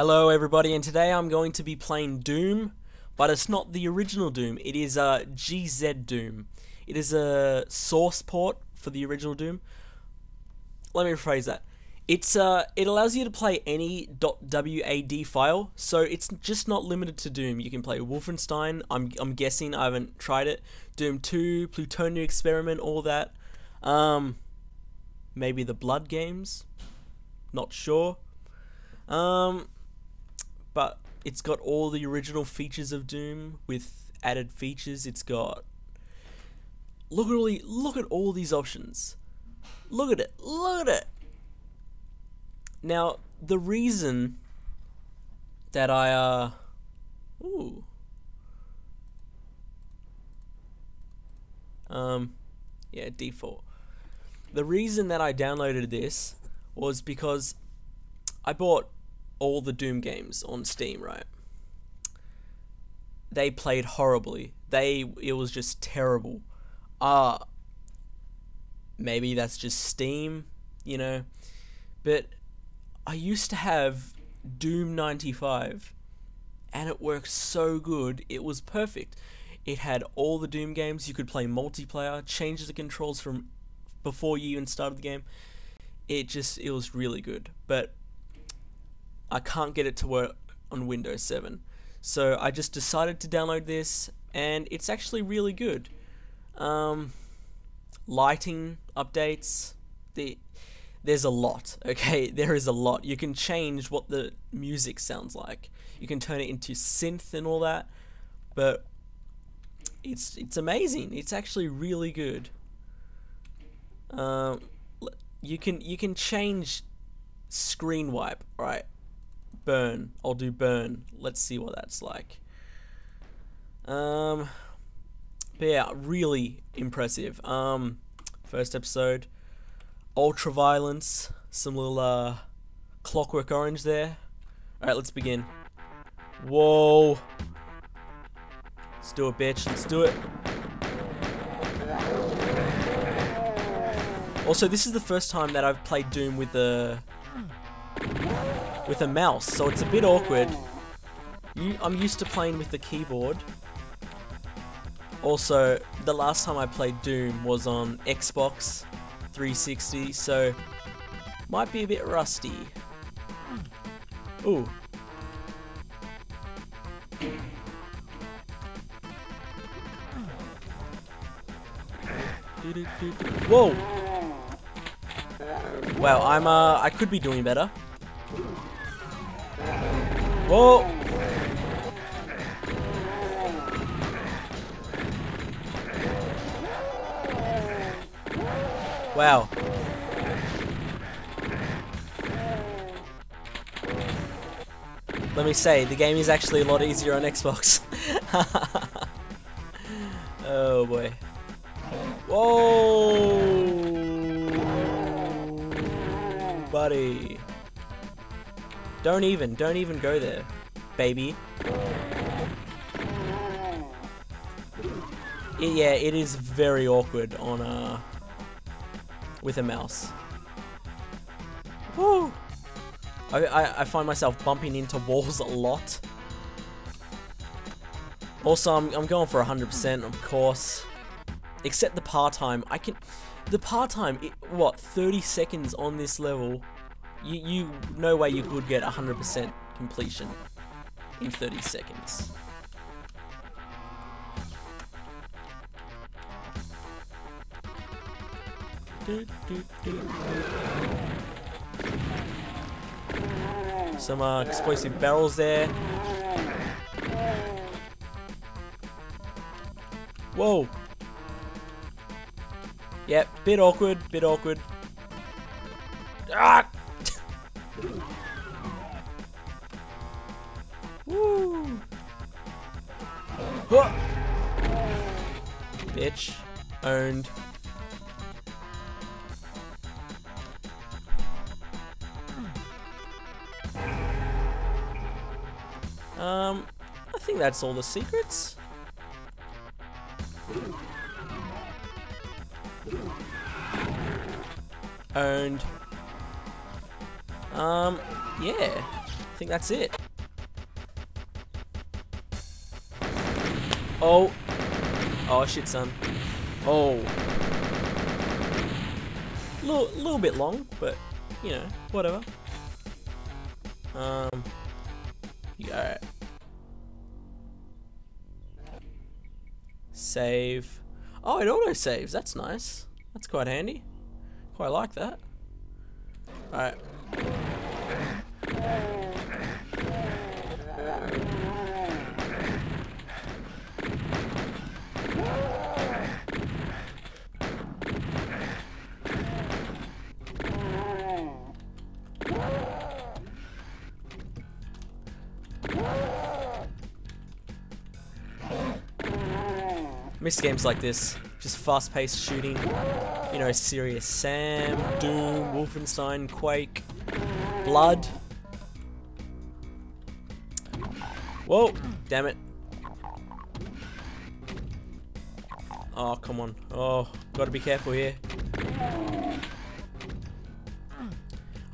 Hello everybody and today I'm going to be playing Doom, but it's not the original Doom, it is uh, GZDoom. It is a source port for the original Doom. Let me rephrase that. It's uh, it allows you to play any .wad file, so it's just not limited to Doom. You can play Wolfenstein. I'm I'm guessing I haven't tried it. Doom 2, Plutonium Experiment, all that. Um, maybe the Blood games. Not sure. Um, but it's got all the original features of Doom with added features. It's got look at all the, look at all these options. Look at it. Look at it. Now, the reason that I, uh, ooh, um, yeah, default. The reason that I downloaded this was because I bought all the Doom games on Steam, right? They played horribly. They, it was just terrible. Uh, maybe that's just Steam, you know, but I used to have Doom 95 and it worked so good. It was perfect. It had all the Doom games. You could play multiplayer, change the controls from before you even started the game. It just it was really good. But I can't get it to work on Windows 7. So I just decided to download this and it's actually really good. Um, lighting updates, the there's a lot, okay? There is a lot. You can change what the music sounds like. You can turn it into synth and all that. But it's it's amazing. It's actually really good. Um, you can you can change screen wipe, right? Burn. I'll do burn. Let's see what that's like. Um, but yeah, really impressive. Um, first episode ultra violence, some little uh, clockwork orange there. Alright, let's begin. Whoa. Let's do it, bitch. Let's do it. Also, this is the first time that I've played Doom with a with a mouse, so it's a bit awkward. I'm used to playing with the keyboard. Also, the last time I played Doom was on Xbox 360, so might be a bit rusty. Ooh. Whoa! Wow, I'm uh, I could be doing better. Whoa! Wow. Let me say, the game is actually a lot easier on Xbox. oh boy. Whoa! Buddy. Don't even, don't even go there, baby. It, yeah, it is very awkward on uh, with a mouse. Woo! I, I, I find myself bumping into walls a lot. Also, I'm, I'm going for 100%, of course. Except the part-time. I can... The part-time, what, 30 seconds on this level? You, you, no way you could get 100% completion in 30 seconds. Some uh, explosive barrels there. Whoa. Yep, bit awkward, bit awkward. Ah! Woo! Huh. Bitch. Owned. Um, I think that's all the secrets. Owned. Um, yeah. I think that's it. Oh. Oh, shit, son. Oh. Little, little bit long, but, you know, whatever. Um. Yeah. Save. Oh, it auto saves. That's nice. That's quite handy. Quite like that. Alright. Miss games like this. Just fast-paced shooting. You know, Serious Sam, Doom, Wolfenstein, Quake, Blood. Whoa! Damn it. Oh, come on. Oh, gotta be careful here.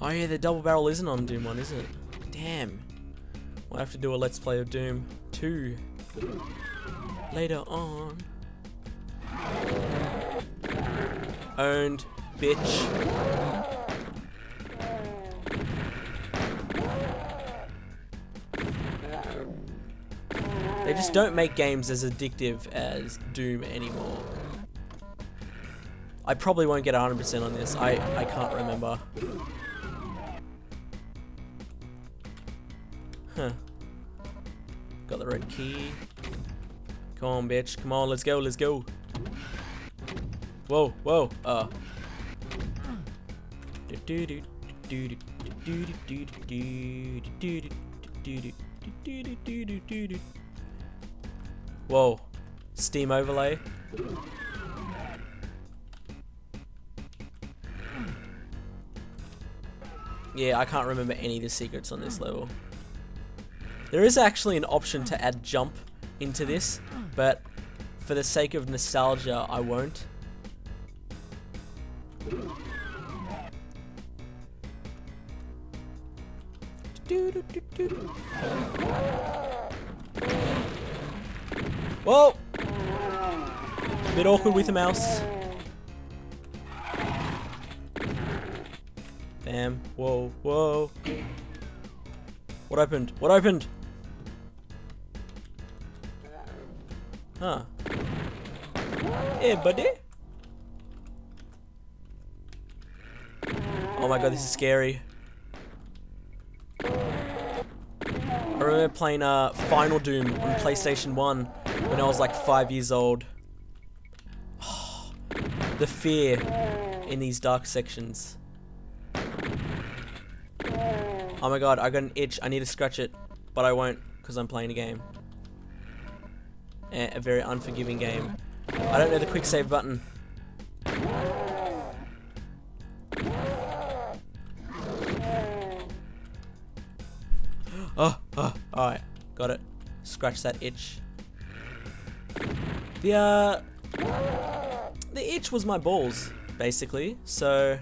Oh yeah, the double barrel isn't on Doom 1, is it? Damn. We'll have to do a Let's Play of Doom 2 later on. Owned, bitch. They just don't make games as addictive as Doom anymore. I probably won't get 100% on this. I, I can't remember. Huh. Got the red key. Come on, bitch. Come on, let's go, let's go. Whoa, whoa, uh. Whoa. Steam overlay. Yeah, I can't remember any of the secrets on this level. There is actually an option to add jump into this, but for the sake of nostalgia, I won't. Whoa! Bit awkward with the mouse. Damn. Whoa, whoa. What opened? What opened? Huh. Hey, buddy. Oh my god, this is scary. I remember playing uh, Final Doom on PlayStation 1 when I was like five years old. the fear in these dark sections. Oh my god, I got an itch. I need to scratch it, but I won't because I'm playing a game. A, a very unforgiving game. I don't know the quick save button. Oh, oh, alright. Got it. Scratch that itch. The, uh... The itch was my balls, basically, so...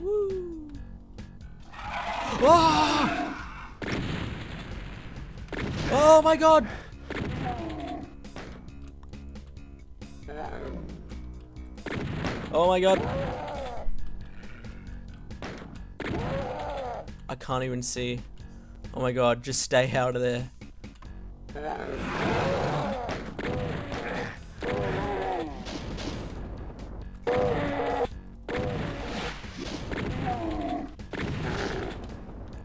Woo! Oh! Oh my god! Oh my god! I can't even see. Oh my god, just stay out of there.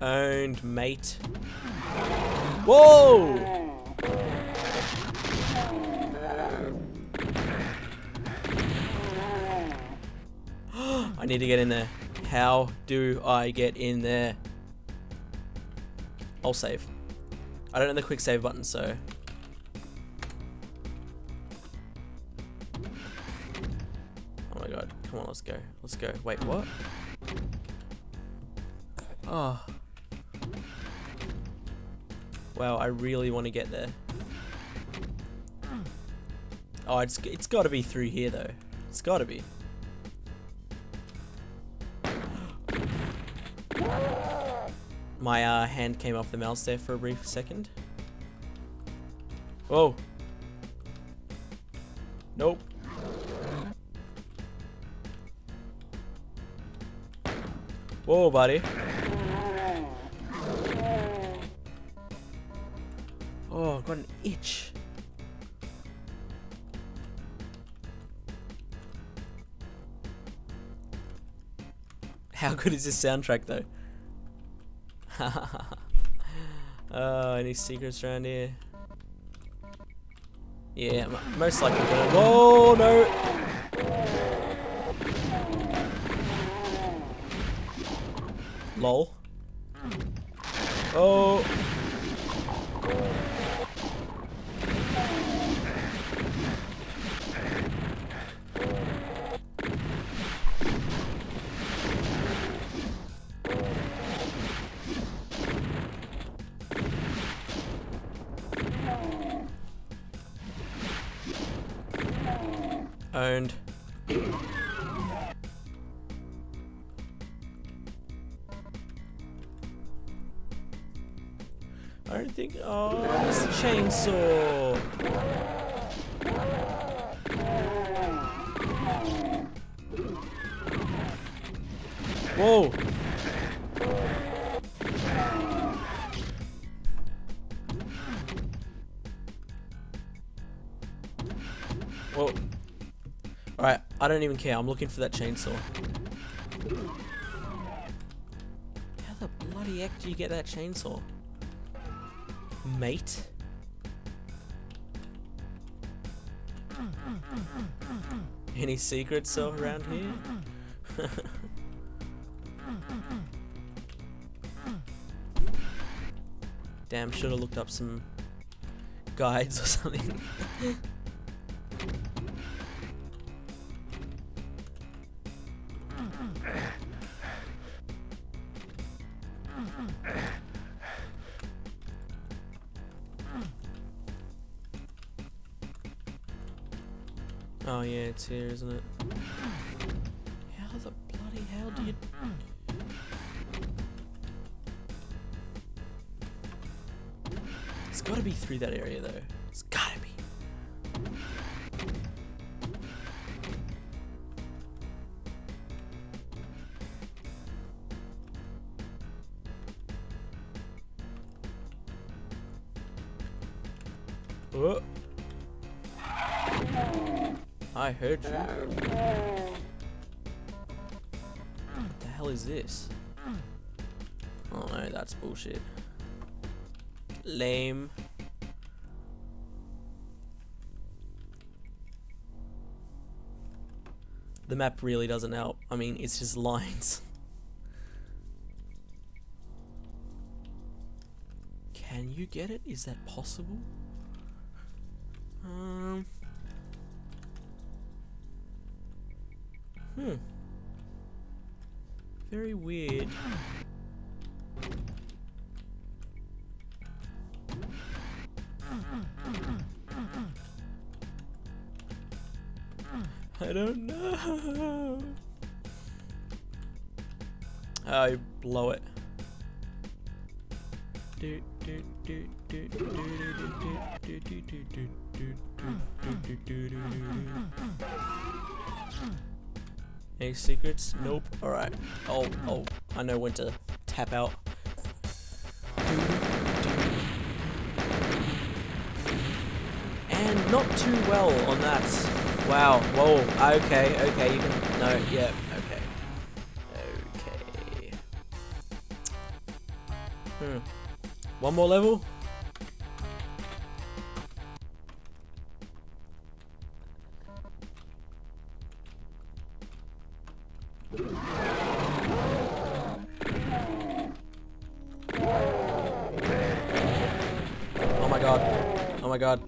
Owned, mate. Whoa! I need to get in there. How do I get in there? I'll save. I don't know the quick save button, so... Oh my god, come on, let's go. Let's go. Wait, what? Oh. Wow, I really want to get there. Oh, it's, it's got to be through here, though. It's got to be. My uh, hand came off the mouse there for a brief second. Whoa. Nope. Whoa, buddy. Oh, I've got an itch. How good is this soundtrack though? oh, any secrets around here? Yeah, most likely gonna. Whoa, oh, no! Lol. Oh. Owned. I don't think. Oh, it's the chainsaw. Whoa. Don't even care. I'm looking for that chainsaw. How the bloody heck do you get that chainsaw? Mate? Any secrets around here? Damn, should have looked up some guides or something. here, isn't it? How the bloody hell do you... It's gotta be through that area though. Heard you. What the hell is this? Oh no, that's bullshit. Lame. The map really doesn't help. I mean, it's just lines. Can you get it? Is that possible? Um. Hmm. Very weird. I don't know. I blow it. Any secrets? Nope. Alright. Oh, oh, I know when to tap out. And not too well on that. Wow. Whoa. Okay. Okay. You can. No. Yeah. Okay. Okay. Hmm. One more level. Oh my god. Oh my god.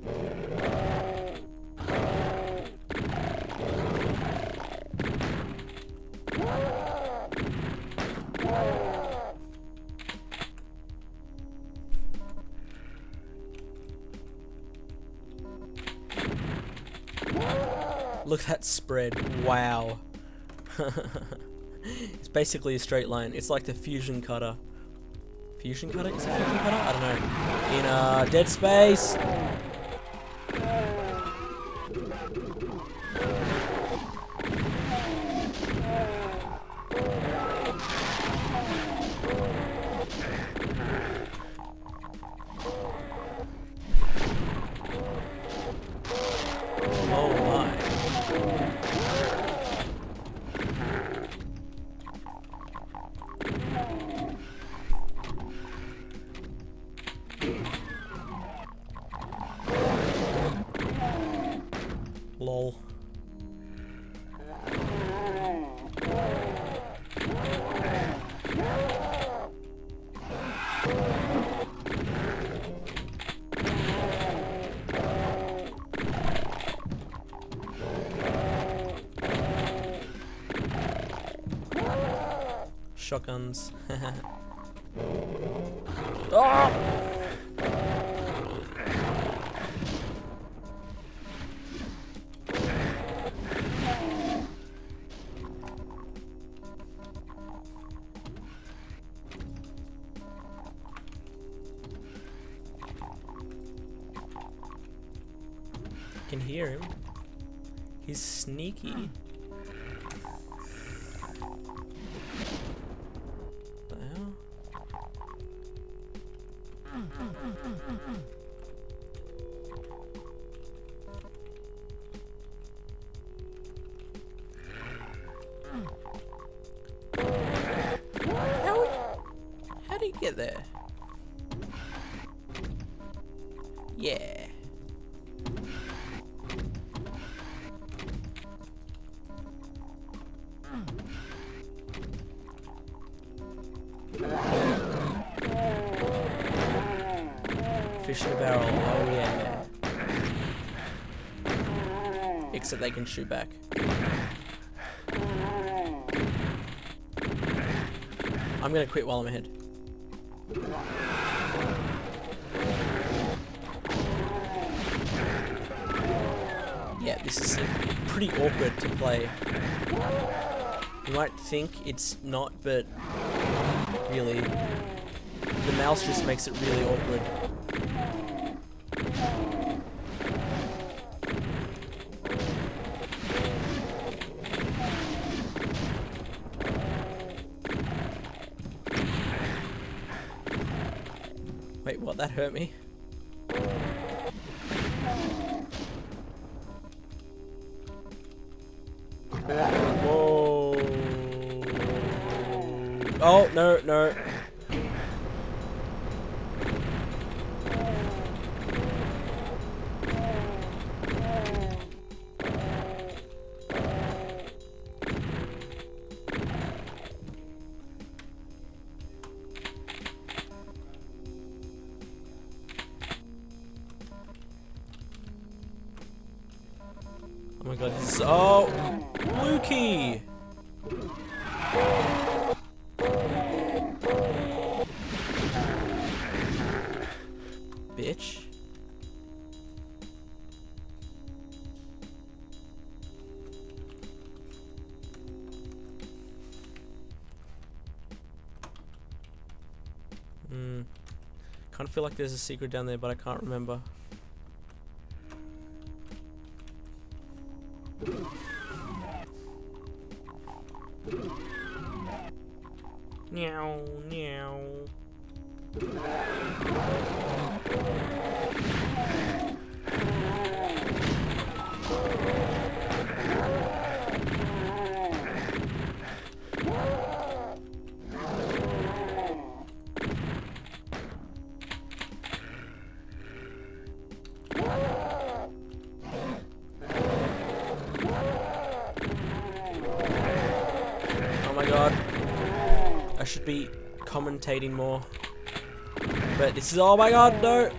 Look at that spread. Wow. basically a straight line. It's like the fusion cutter. Fusion cutter? Is it fusion cutter? I don't know. In uh, Dead Space. Shotguns. oh! Can hear him. He's sneaky. Fish in a barrel. Oh yeah. Except they can shoot back. I'm gonna quit while I'm ahead. Yeah, this is pretty awkward to play. You might think it's not, but really, the mouse just makes it really awkward. What? That hurt me. Oh my god, this is. Oh! Lukey! Bitch. Hmm. Kind of feel like there's a secret down there, but I can't remember. Meow, meow. Commentating more. But this is oh my god, no!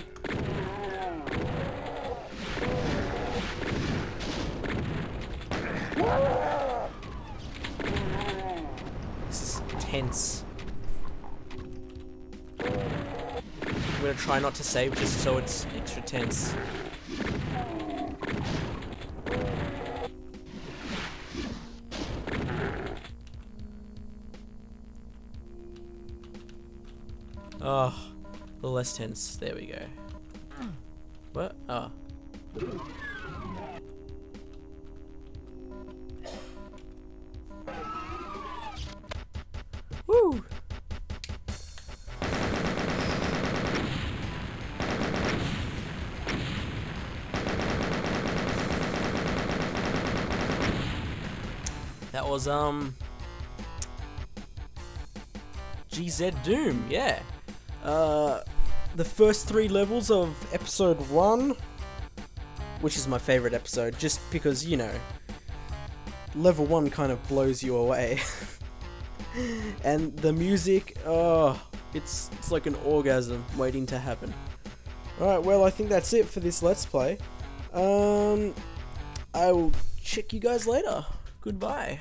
This is tense. I'm gonna try not to save just so it's extra tense. Less tense. There we go. What? Oh. Woo! That was, um... GZDoom, yeah. Uh, the first three levels of episode one, which is my favorite episode, just because, you know, level one kind of blows you away. and the music, oh, it's, it's like an orgasm waiting to happen. Alright, well, I think that's it for this Let's Play. Um, I will check you guys later. Goodbye.